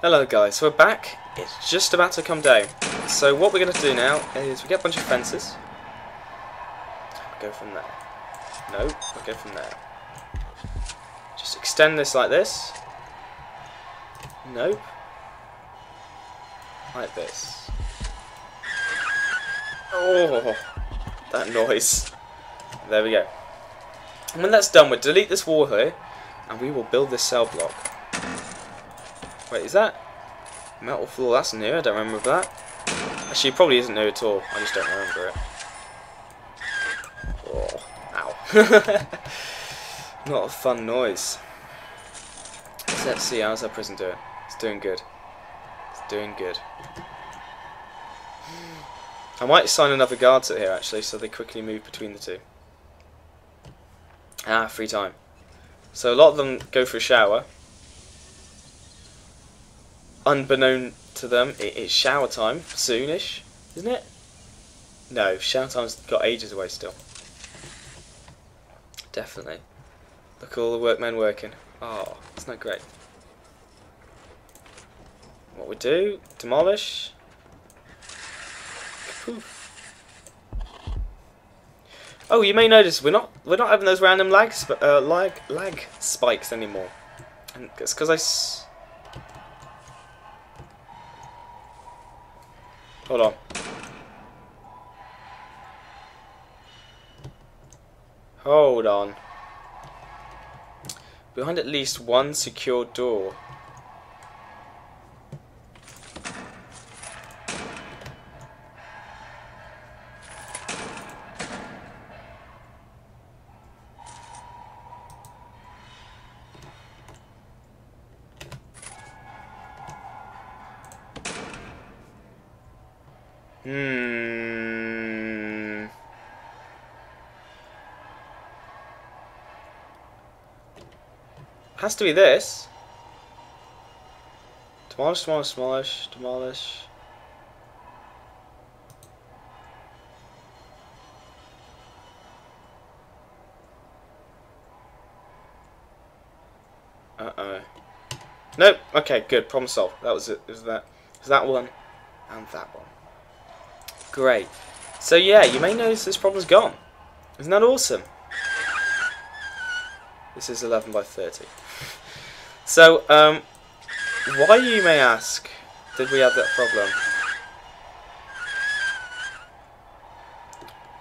Hello guys, so we're back. It's just about to come down. So what we're going to do now is we get a bunch of fences. Go from there. No, we'll go from there. Just extend this like this. Nope. Like this. Oh, that noise. There we go. And when that's done, we'll delete this wall here, and we will build this cell block. Wait, is that metal floor? That's new. I don't remember that. Actually, it probably isn't new at all. I just don't remember it. Oh, ow. Not a fun noise. Let's see, how's our prison doing? It's doing good. It's doing good. I might assign another guard to here actually, so they quickly move between the two. Ah, free time. So a lot of them go for a shower. Unbeknown to them, it is shower time soonish, isn't it? No, shower time's got ages away still. Definitely. Look at all the workmen working. Oh, isn't that great? What we do, demolish. Oh, you may notice we're not we're not having those random lag uh, lag lag spikes anymore. And it's because I. Hold on. Hold on. Behind at least one secure door. Hmm. Has to be this. Demolish, demolish, demolish, demolish. Uh-oh. Nope. Okay, good. Problem solved. That was it. Was that. Was that one and that one. Great. So yeah, you may notice this problem's gone. Isn't that awesome? This is 11 by 30. So, um, why you may ask, did we have that problem?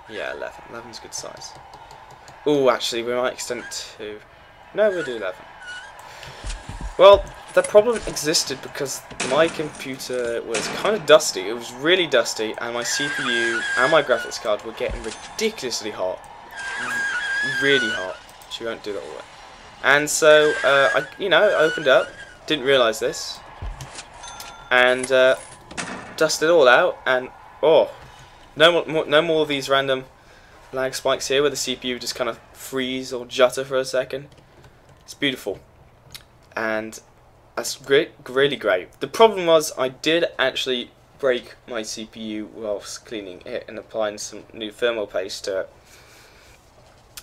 Yeah, 11. 11's good size. Oh, actually, we might extend to... No, we'll do 11. Well, the problem existed because my computer was kind of dusty. It was really dusty, and my CPU and my graphics card were getting ridiculously hot. Really hot. She won't do that all the way. And so, uh, I, you know, opened up, didn't realise this, and uh, dusted it all out, and oh, no more, no more of these random lag spikes here where the CPU just kind of freeze or jutter for a second. It's beautiful. And that's great, really great. The problem was I did actually break my CPU whilst cleaning it and applying some new thermal paste to it.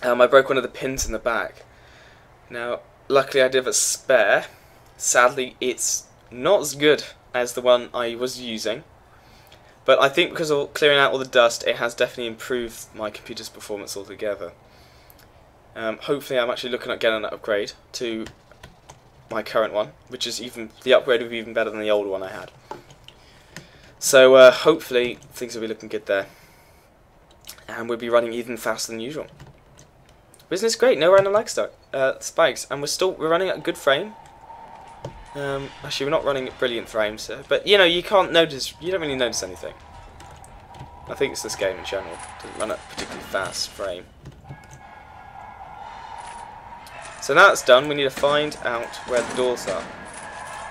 Um, I broke one of the pins in the back. Now, luckily I did have a spare. Sadly, it's not as good as the one I was using. But I think because of clearing out all the dust, it has definitely improved my computer's performance altogether. Um, hopefully I'm actually looking at getting an upgrade to my current one, which is even the upgrade will be even better than the old one I had. So uh, hopefully things will be looking good there, and we'll be running even faster than usual. Business great, no random lag uh, spikes, and we're still we're running at a good frame. Um, actually, we're not running at brilliant frames, uh, but you know you can't notice, you don't really notice anything. I think it's this game in general doesn't run at a particularly fast frame. So now that's done, we need to find out where the doors are.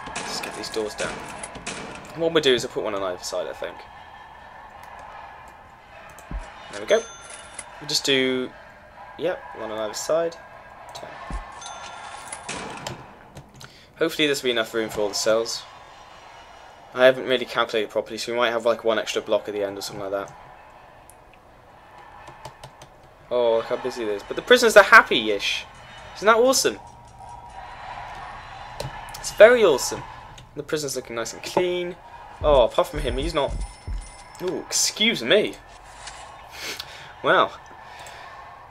Let's get these doors down. And what we'll do is we'll put one on either side, I think. There we go. We'll just do, yep, one on either side. Ten. Hopefully this will be enough room for all the cells. I haven't really calculated properly, so we might have like one extra block at the end or something like that. Oh, look how busy it is. But the prisoners are happy-ish. Isn't that awesome? It's very awesome. The prison's looking nice and clean. Oh, apart from him, he's not... Oh, excuse me. Wow.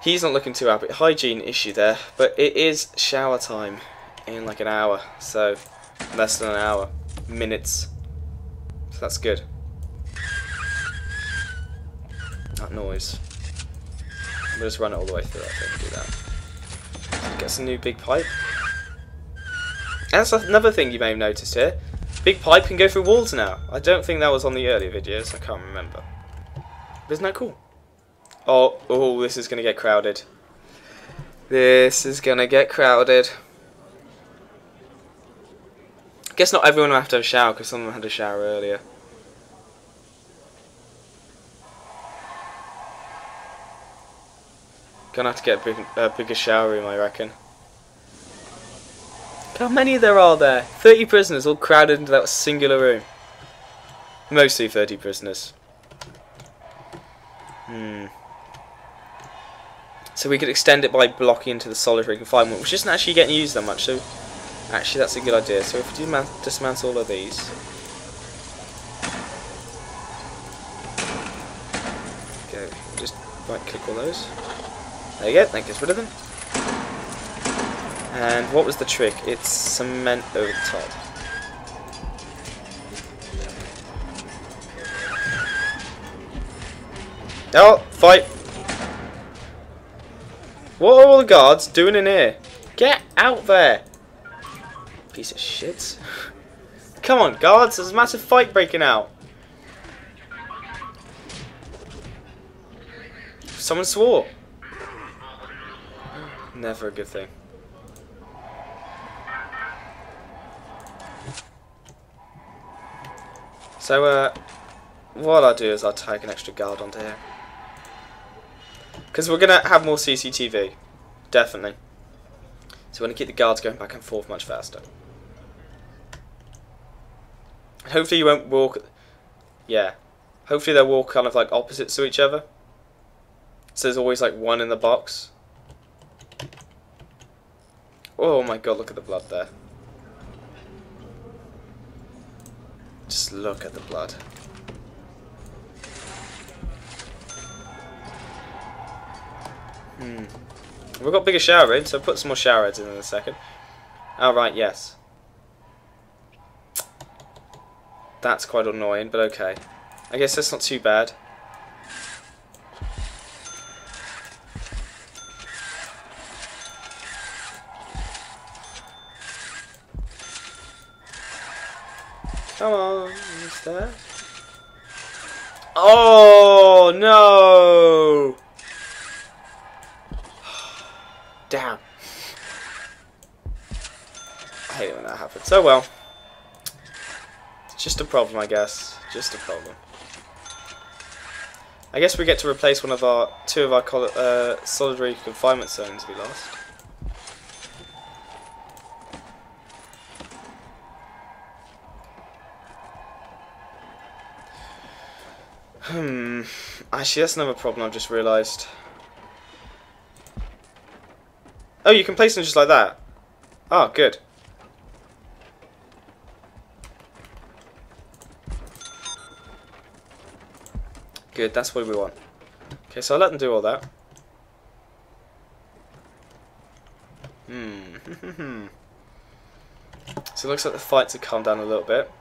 He's not looking too happy. Hygiene issue there. But it is shower time in like an hour. So, less than an hour. Minutes. So that's good. That noise. We'll just run it all the way through, I think, do that. Get some new big pipe. That's another thing you may have noticed here. Big pipe can go through walls now. I don't think that was on the earlier videos, I can't remember. But isn't that cool? Oh, oh, this is going to get crowded. This is going to get crowded. Guess not everyone will have to have a shower because someone had a shower earlier. Gonna have to get a big, uh, bigger shower room, I reckon. How many there are there? 30 prisoners all crowded into that singular room. Mostly 30 prisoners. Hmm. So we could extend it by blocking into the solitary confinement, which isn't actually getting used that much. So actually, that's a good idea. So if we dismantle all of these. Okay, just right click all those. There you go, that gets rid of them. And what was the trick? It's cement over the top. Oh, fight! What are all the guards doing in here? Get out there! Piece of shit. Come on, guards, there's a massive fight breaking out. Someone swore. Never a good thing. So, uh, what I'll do is I'll tag an extra guard onto here. Because we're going to have more CCTV. Definitely. So we're going to keep the guards going back and forth much faster. Hopefully you won't walk... Yeah. Hopefully they'll walk kind of like opposites to each other. So there's always like one in the box. Oh my god, look at the blood there. Just look at the blood. Hmm. We've got bigger shower heads, so put some more shower heads in in a second. Alright, oh, yes. That's quite annoying, but okay. I guess that's not too bad. Come on, is there? Oh no! Damn. I hate it when that happens. So well. It's just a problem, I guess. Just a problem. I guess we get to replace one of our two of our uh, solitary confinement zones we lost. Hmm. Actually, that's another problem I've just realised. Oh, you can place them just like that. Oh, good. Good, that's what we want. Okay, so I'll let them do all that. Hmm. so it looks like the fights have calmed down a little bit.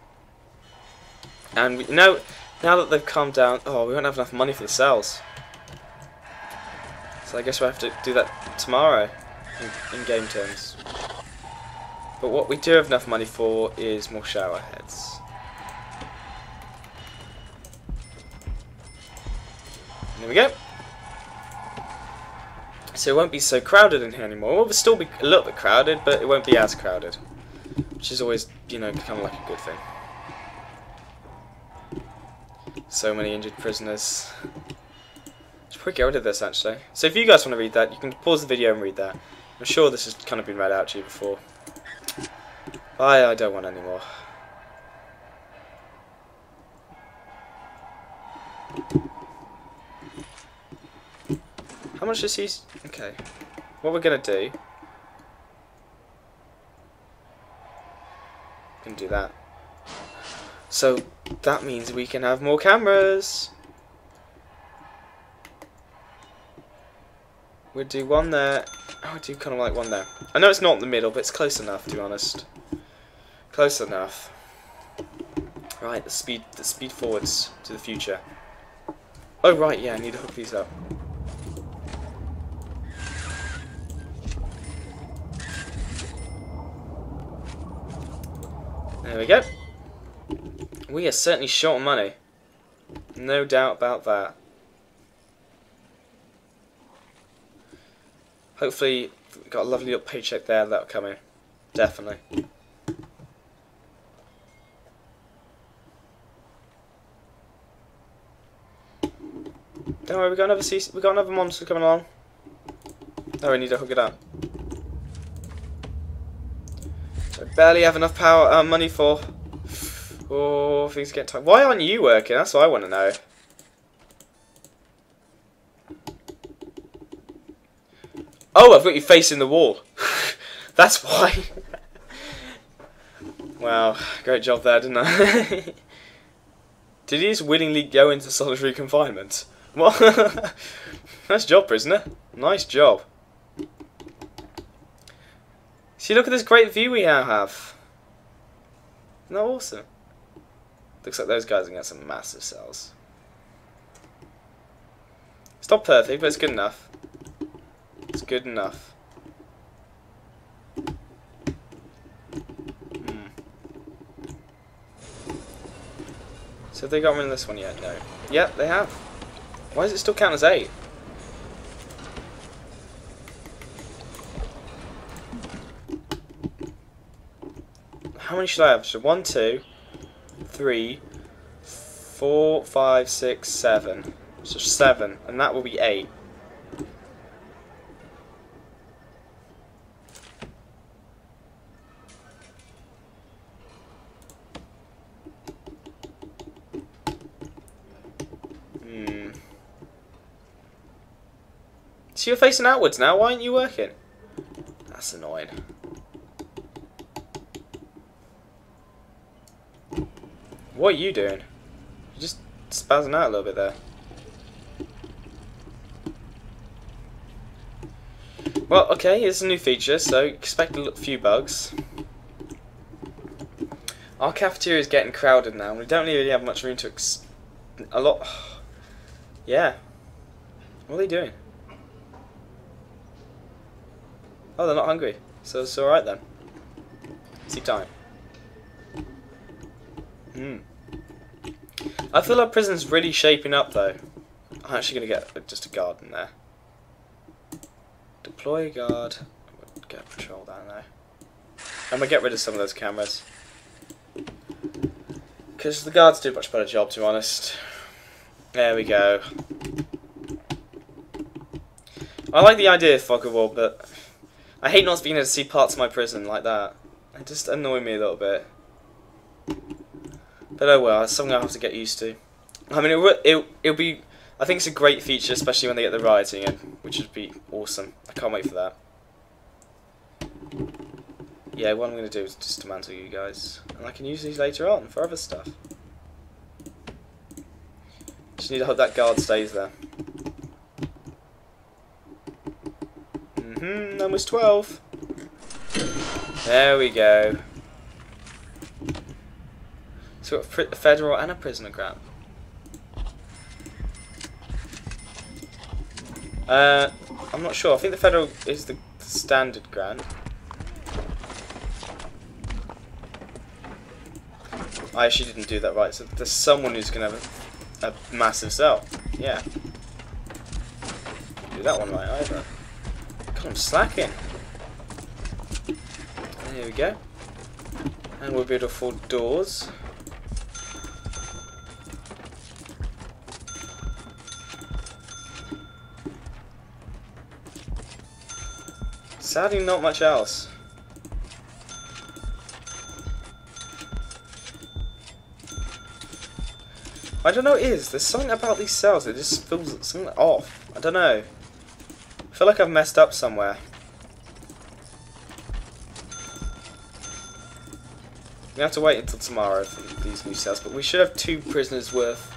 And we, know now that they've calmed down, oh, we won't have enough money for the cells. So I guess we'll have to do that tomorrow, in, in game terms. But what we do have enough money for is more shower heads. There we go. So it won't be so crowded in here anymore. It will still be a little bit crowded, but it won't be as crowded. Which is always, you know, kind of like a good thing. So many injured prisoners. Should probably get rid of this actually. So if you guys want to read that, you can pause the video and read that. I'm sure this has kind of been read out to you before. I, I don't want any more. How much does he... Okay. What we're going to do... can do that. So that means we can have more cameras. We'll do one there. Oh, I do kind of like one there. I know it's not in the middle, but it's close enough, to be honest. Close enough. Right, the speed, the speed forwards to the future. Oh right, yeah, I need to hook these up. There we go. We are certainly short on money. No doubt about that. Hopefully, got a lovely little paycheck there that'll come in. Definitely. Don't worry, we got another we got another monster coming along. Oh, we need to hook it up. I barely have enough power, uh, money for. Oh, things get tight. Why aren't you working? That's what I want to know. Oh, I've got you facing the wall. That's why. wow, great job there, didn't I? Did he just willingly go into solitary confinement? What? nice job, prisoner. Nice job. See, look at this great view we now have. Isn't that awesome? Looks like those guys are getting some massive cells. It's not perfect, but it's good enough. It's good enough. Hmm. So have they got rid of this one yet? No. Yep, they have. Why does it still count as 8? How many should I have? So 1, 2, 3, 4, 5, 6, 7. So 7, and that will be 8. Hmm. So you're facing outwards now, why aren't you working? That's annoying. What are you doing? You're just spazzing out a little bit there. Well, okay, here's a new feature, so expect a few bugs. Our cafeteria is getting crowded now, we don't really have much room to ex... a lot... yeah. What are they doing? Oh, they're not hungry. So it's alright then. See time. Hmm. I feel like prison's really shaping up though. I'm actually going to get just a guard in there. Deploy a guard. Get a patrol down there. I'm going to get rid of some of those cameras. Because the guards do a much better job, to be honest. There we go. I like the idea of fog of war, but I hate not being able to see parts of my prison like that. It just annoy me a little bit. But oh well, it's something I have to get used to. I mean, it, it, it'll be... I think it's a great feature, especially when they get the rioting in, which would be awesome. I can't wait for that. Yeah, what I'm going to do is dismantle you guys. And I can use these later on for other stuff. Just need to hope that guard stays there. Mm-hmm, almost 12. There we go. So a federal and a prisoner grant. Uh, I'm not sure. I think the federal is the standard grant. I actually didn't do that right. So there's someone who's going to have a, a massive cell. Yeah. Do that one right either. I'm slacking. There we go. And we'll be able to afford doors. Sadly, not much else. I don't know what it is. There's something about these cells that just feels something off. I don't know. I feel like I've messed up somewhere. We have to wait until tomorrow for these new cells, but we should have two prisoners worth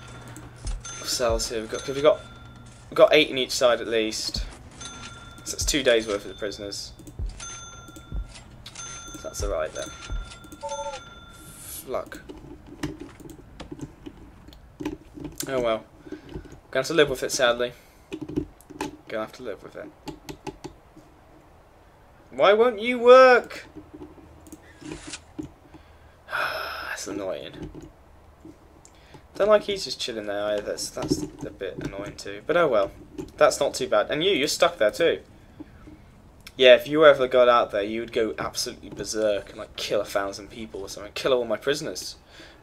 of cells here. We've got, we've got, we've got eight in each side at least. Two days worth of the prisoners. So that's alright then. Luck. Oh well. Gonna have to live with it sadly. Gonna have to live with it. Why won't you work? that's annoying. Don't like he's just chilling there either. That's that's a bit annoying too. But oh well. That's not too bad. And you, you're stuck there too. Yeah, if you ever got out there, you would go absolutely berserk and like kill a thousand people or something. Kill all my prisoners.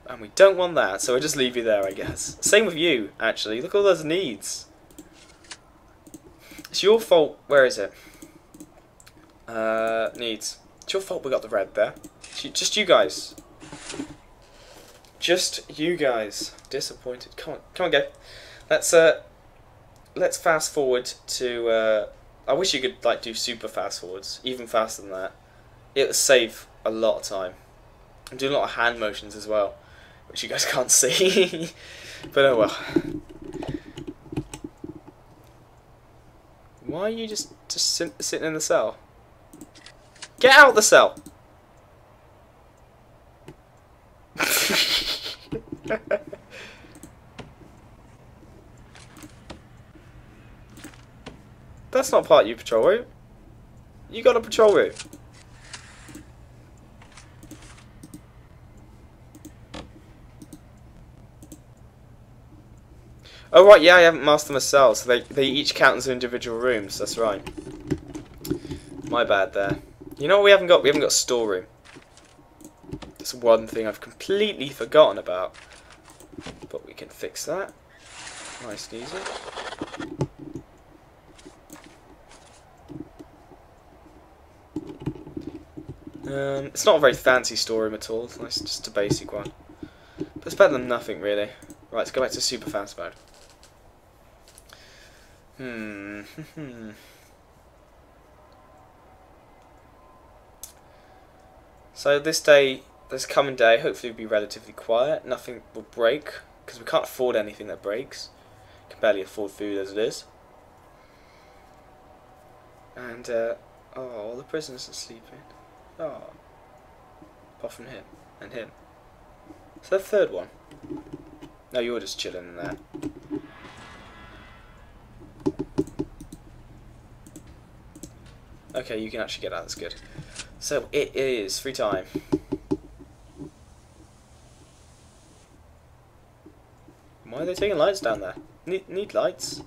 And we don't want that, so I just leave you there, I guess. Same with you, actually. Look at all those needs. It's your fault. Where is it? Uh, needs. It's your fault we got the red there. Just you guys. Just you guys. Disappointed. Come on, come on, go. Let's uh, let's fast forward to. Uh, I wish you could like do super fast forwards, even faster than that. It would save a lot of time. I'm doing a lot of hand motions as well, which you guys can't see. but oh well. Why are you just just sit, sitting in the cell? Get out the cell! That's not part of your patrol route. You got a patrol route. Oh right, yeah, I haven't mastered my cells, so they, they each count as individual rooms, that's right. My bad there. You know what we haven't got? We haven't got storeroom. That's one thing I've completely forgotten about. But we can fix that. Nice and easy. Um, it's not a very fancy storeroom at all. It's just a basic one. But it's better than nothing, really. Right, let's go back to super fast mode. Hmm. so this day, this coming day, hopefully will be relatively quiet. Nothing will break, because we can't afford anything that breaks. We can barely afford food as it is. And, uh, oh, all the prisoners are sleeping. Oh. Apart from him, and him. So the third one. No, you're just chilling in there. Okay, you can actually get out, that's good. So, it is free time. Why are they taking lights down there? Need, need lights.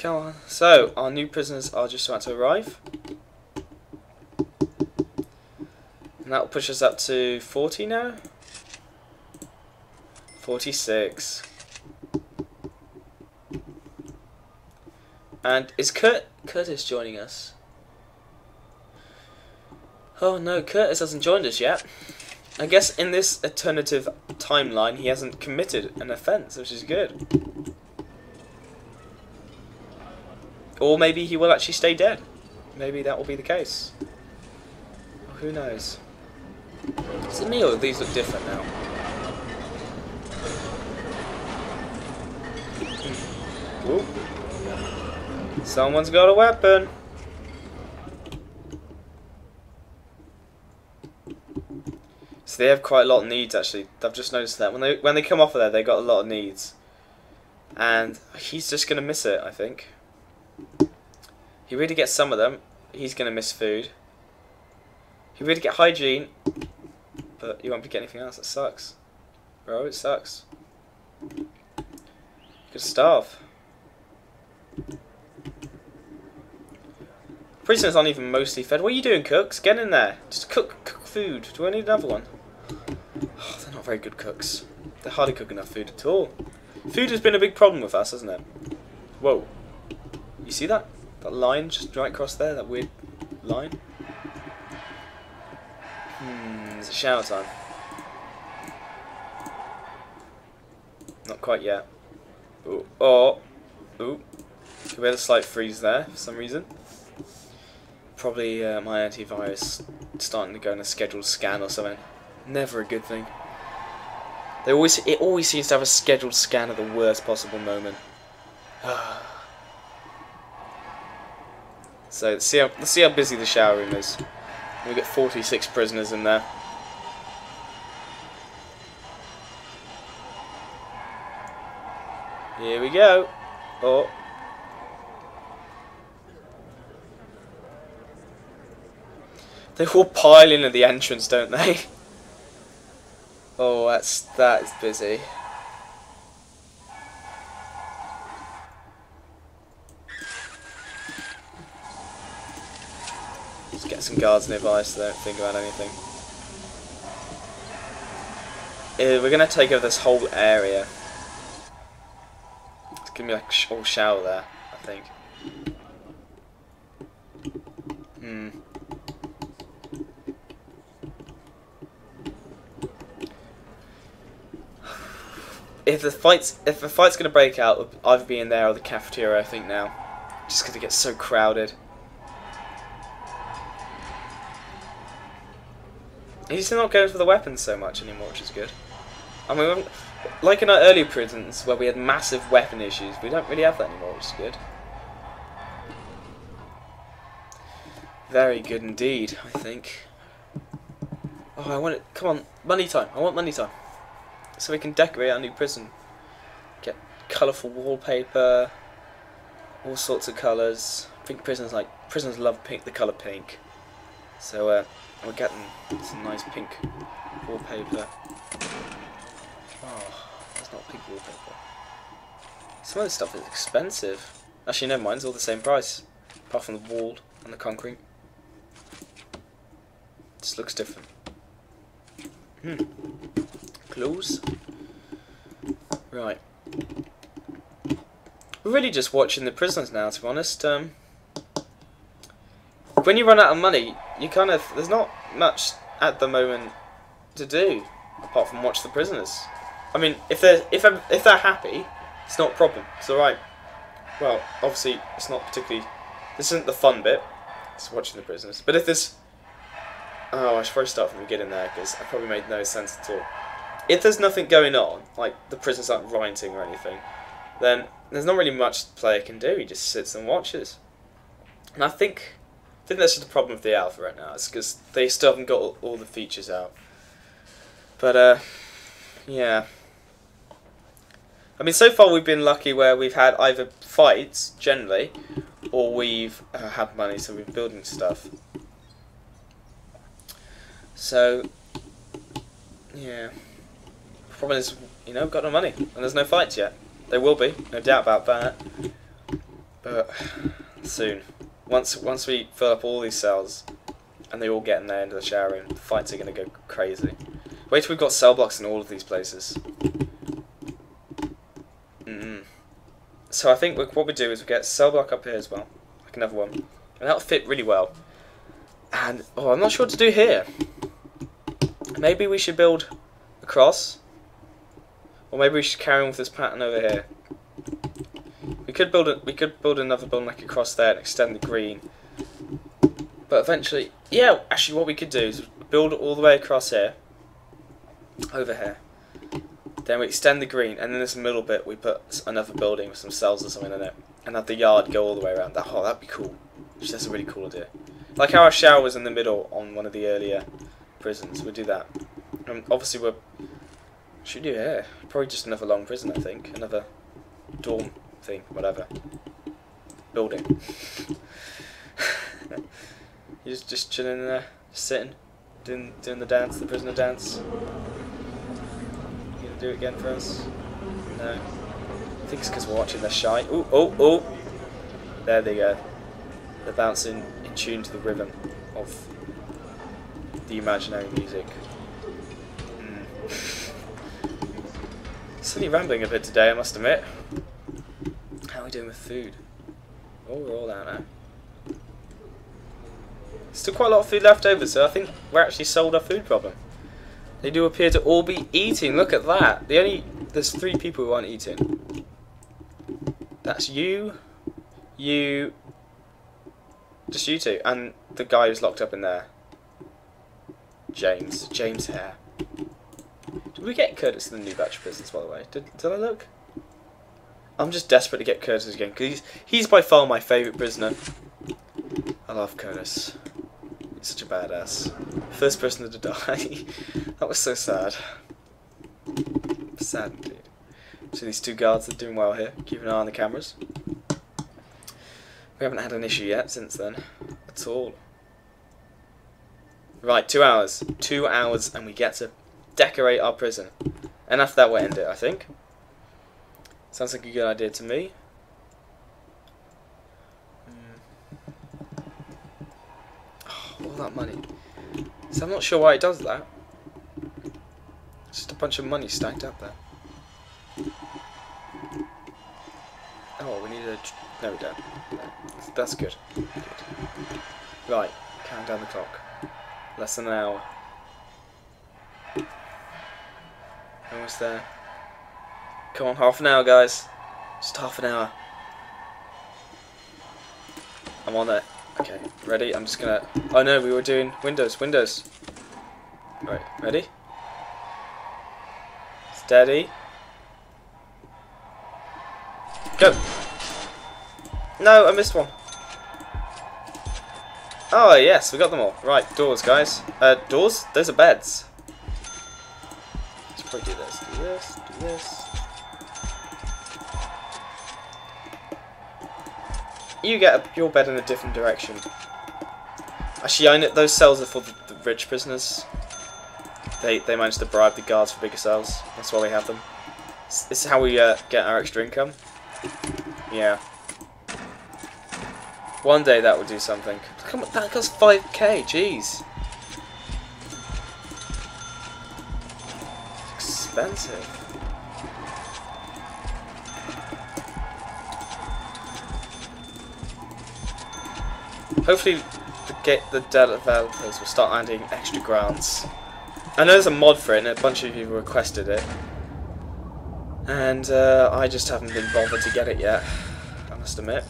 Come on. So, our new prisoners are just about to arrive. And that will push us up to 40 now. 46. And is Kurt Curtis joining us? Oh no, Curtis hasn't joined us yet. I guess in this alternative timeline he hasn't committed an offence, which is good. Or maybe he will actually stay dead. Maybe that will be the case. who knows? Is it me or these look different now? Whoop. Someone's got a weapon. So they have quite a lot of needs actually. I've just noticed that when they when they come off of there, they got a lot of needs, and he's just gonna miss it. I think. He really gets some of them. He's gonna miss food. He really get hygiene, but you won't be getting anything else. That sucks, bro. It sucks. You could starve. Prisoners aren't even mostly fed. What are you doing, cooks? Get in there. Just cook, cook food. Do I need another one? Oh, they're not very good cooks. They're hardly cooking enough food at all. Food has been a big problem with us, hasn't it? Whoa. You see that? That line just right across there? That weird line? Hmm, it's a shower time. Not quite yet. Ooh. Oh. Ooh. We had a slight freeze there for some reason. Probably uh, my antivirus starting to go on a scheduled scan or something. Never a good thing. They always it always seems to have a scheduled scan at the worst possible moment. so let's see how let's see how busy the shower room is. We get 46 prisoners in there. Here we go. Oh. They all pile in at the entrance, don't they? Oh, that's that is busy. Get some guards nearby so they don't think about anything. We're gonna take over this whole area. It's gonna be like a whole shower there, I think. Hmm. if the fight's if the fight's gonna break out, I'll either be in there or the cafeteria. I think now, just because it gets so crowded. He's not going for the weapons so much anymore, which is good. I mean, like in our earlier prisons where we had massive weapon issues, we don't really have that anymore, which is good. Very good indeed, I think. Oh, I want it. Come on, money time. I want money time so we can decorate our new prison. Get colourful wallpaper, all sorts of colours. I think prisons like prisons love pink, the colour pink. So uh, we're getting some nice pink wallpaper. Oh, that's not pink wallpaper. Some of this stuff is expensive. Actually, never mind. It's all the same price, apart from the wall and the concrete. Just looks different. Hmm close. Right. We're really just watching the prisoners now, to be honest. Um, when you run out of money, you kind of there's not much at the moment to do apart from watch the prisoners. I mean, if they're if if they're happy, it's not a problem. It's all right. Well, obviously, it's not particularly. This isn't the fun bit. It's watching the prisoners. But if there's, oh, I should probably start from the beginning there because I probably made no sense at all if there's nothing going on, like the prisoners aren't writing or anything, then there's not really much the player can do. He just sits and watches. And I think think that's just the problem with the alpha right now. It's because they still haven't got all, the features out. But uh, yeah. I mean, so far we've been lucky where we've had either fights generally, or we've uh, had money, so we've been building stuff. So yeah. Problem is, you know, we've got no money, and there's no fights yet. There will be, no doubt about that. But soon, once once we fill up all these cells, and they all get in there into the shower room, the fights are going to go crazy. Wait till we've got cell blocks in all of these places. Mm -hmm. So I think what we do is we get cell block up here as well, like another one, and that'll fit really well. And oh, I'm not sure what to do here. Maybe we should build across or maybe we should carry on with this pattern over here. We could build a, we could build another building like across there and extend the green. But eventually, yeah, actually what we could do is build all the way across here, over here. Then we extend the green, and then this middle bit we put another building with some cells or something in it, and have the yard go all the way around. That oh, that'd be cool. Actually, that's a really cool idea. Like how our shower was in the middle on one of the earlier prisons. We'll do that. And obviously we're should do here. Probably just another long prison, I think. Another dorm thing, whatever. Building. You're just, just chilling there, just sitting, doing doing the dance, the prisoner dance. You gonna do it again for us? No. I think it's because we're watching the shy. Oh, oh, oh! There they go. They're bouncing in tune to the rhythm of the imaginary music. Hmm. Silly rambling a bit today, I must admit. We doing with food? Oh, we're all out now. Still quite a lot of food left over, so I think we're actually solved our food problem. They do appear to all be eating. Look at that. The only there's three people who aren't eating. That's you, you, Just you two. And the guy who's locked up in there. James. James Hare. Did we get Curtis in the new batch of prisons, by the way? Did, did I look? I'm just desperate to get Curtis again, because he's, he's by far my favourite prisoner. I love Curtis. He's such a badass. First prisoner to die. that was so sad. Sad indeed. So these two guards are doing well here. Keep an eye on the cameras. We haven't had an issue yet since then. At all. Right, two hours. Two hours and we get to decorate our prison. And after that we'll end it, I think. Sounds like a good idea to me. Hmm. Oh, all that money. So I'm not sure why it does that. It's just a bunch of money stacked up there. Oh, we need a... No, we don't. No. That's good. good. Right, count down the clock. Less than an hour. Almost there. Come on, half an hour, guys. Just half an hour. I'm on it. Okay, ready? I'm just gonna... Oh no, we were doing Windows, Windows. Right, ready? Steady. Go! No, I missed one. Oh, yes, we got them all. Right, doors, guys. Uh, doors? Those are beds. Let's probably do this, do this, do this. You get your bed in a different direction. Actually, I know those cells are for the, the rich prisoners. They they managed to bribe the guards for bigger cells. That's why we have them. This is how we uh, get our extra income. Yeah. One day that will do something. Come on, that costs 5k, jeez. It's expensive. Hopefully the, get the developers will start adding extra grants. I know there's a mod for it and a bunch of you requested it. And uh, I just haven't been bothered to get it yet, I must admit.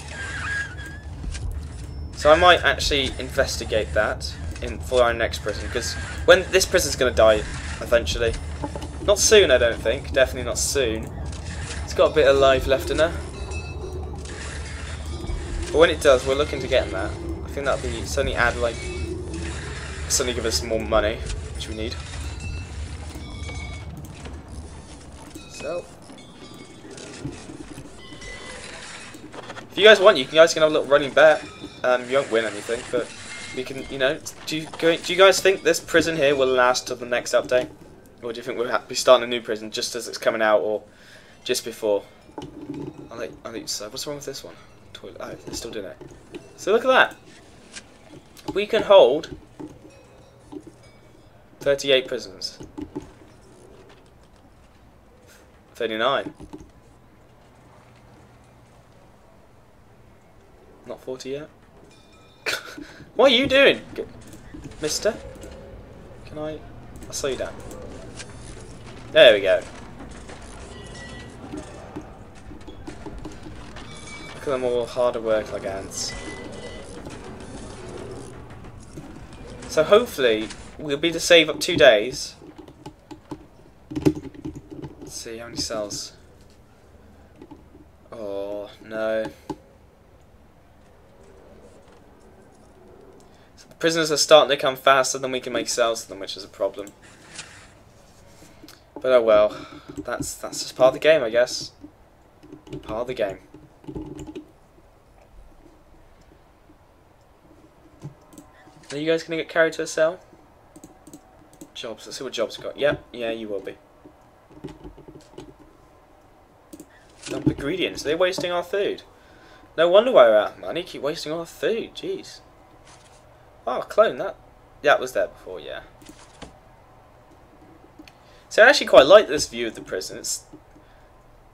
So I might actually investigate that in for our next prison, because when this prison's going to die eventually. Not soon, I don't think. Definitely not soon. It's got a bit of life left in her. But when it does, we're looking to get that. I think that'll be certainly add like certainly give us more money, which we need. So if you guys want, you guys can have a little running bet. Um, you won't win anything, but we can, you know, do you, do you guys think this prison here will last till the next update? Or do you think we'll be starting a new prison just as it's coming out or just before? I think, I think so. What's wrong with this one? Toilet. Oh, they're still doing it. So look at that. We can hold 38 prisons. 39. Not 40 yet? what are you doing? Mister? Can I... I'll slow you down. There we go. Look at them all hard at work like ants. So hopefully we'll be to save up two days. Let's see how many cells. Oh no. So the prisoners are starting to come faster than we can make cells to them, which is a problem. But oh well, that's that's just part of the game, I guess. Part of the game. Are you guys gonna get carried to a cell? Jobs. Let's see what jobs got. Yep, yeah, you will be. Dump ingredients. They're wasting our food. No wonder why we're out of money. Keep wasting our food. Jeez. Oh, clone that. It was there before. Yeah. So I actually quite like this view of the prison. It's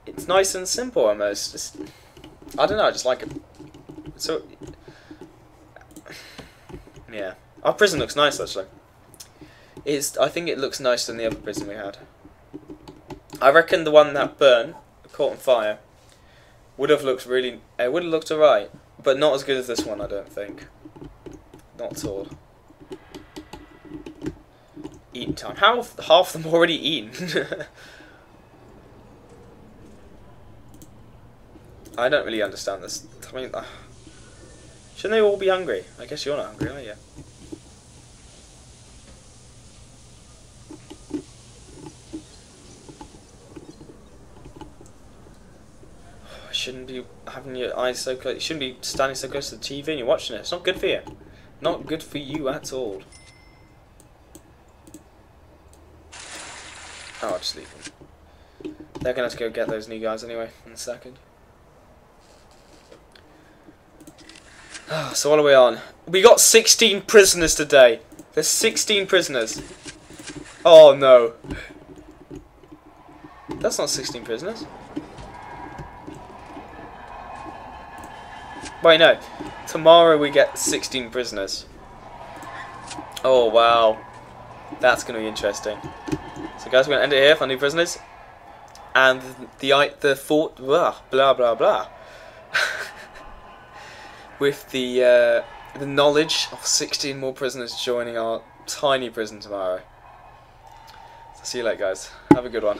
it's nice and simple almost. It's, I don't know. I just like it. So yeah, our prison looks nice actually. It's I think it looks nicer than the other prison we had. I reckon the one that burned, caught on fire, would have looked really. It would have looked alright, but not as good as this one. I don't think. not at all. Eating time. How half of them already eaten? I don't really understand this. I mean, uh, shouldn't they all be hungry? I guess you're not hungry, are you? Shouldn't be having your eyes so close. You shouldn't be standing so close to the TV and you're watching it. It's not good for you. Not good for you at all. Oh, I'll just. They're going to have to go get those new guys anyway in a second. so what are we on? We got 16 prisoners today. There's 16 prisoners. Oh no. That's not 16 prisoners. Wait, no. Tomorrow we get 16 prisoners. Oh, wow. That's going to be interesting. So, guys, we're going to end it here for new prisoners. And the the fort, blah, blah, blah, blah. With the, uh, the knowledge of 16 more prisoners joining our tiny prison tomorrow. So see you later, guys. Have a good one.